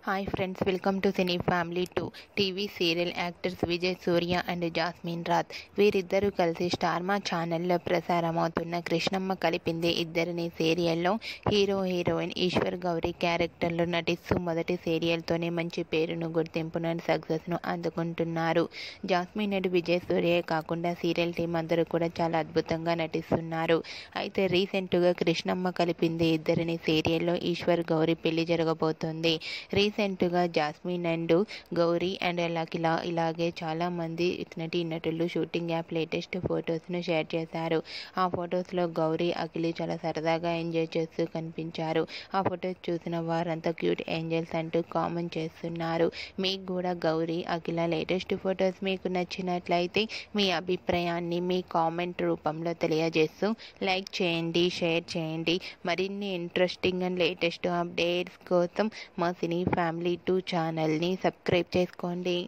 Hi friends welcome to cine family two TV serial actors Vijay Surya and Jasmine Rath వీరిద్దరూ కలిసి star మా ఛానల్లో ప్రసారమవుతున్న కృష్ణమ్మ కలిపింది ఇద్దరిని సీరియల్లో హీరో హీరోయిన్ ఈశ్వర్ గౌరీ క్యారెక్టర్లో నటిస్తూ మొదటి సీరియల్తోనే మంచి పేరును గుర్తింపును సక్సెస్ను అందుకుంటున్నారు. జాస్మిన్ అండ్ విజయ్ సూర్య కాకుండా సీరియల్ టీం అందరూ కూడా చాలా అద్భుతంగా నటిస్తున్నారు. అయితే రీసెంట్గా కృష్ణమ్మ కలిపింది ఇద్దరిని సీరియల్లో ఈశ్వర్ గౌరీ పెళ్ళి జరగబోతోంది. రీసెంట్గా జాస్మిన్ అండ్ గౌరీ అండ్ లకిలా ఇలాగే చాలామంది నటి నటులు షూటింగ్ యాప్ లేటెస్ట్ ఫొటోస్ను షేర్ చేశారు. ఆ ఫొటోస్లో గౌరీ అఖిలి చాలా సరదాగా ఎంజాయ్ చేస్తూ కనిపించారు. ఆ ఫొటోస్ చూసిన వారంతా క్యూట్ ఏంజల్స్ అంటూ కామెంట్ చేస్తున్నారు. మీకు కూడా గౌరీ అఖిల లేటెస్ట్ ఫొటోస్ మీకు నచ్చినట్లయితే మీ అభిప్రాయాన్ని మీ కామెంట్ రూపంలో తెలియజేస్తూ లైక్ చేయండి షేర్ చేయండి. మరిన్ని ఇంట్రెస్టింగ్ అండ్ లేటెస్ట్ అప్డేట్స్ కోసం మా సినీ ఫ్యామిలీ టూ ఛానల్ని సబ్స్క్రైబ్ చేసుకోండి.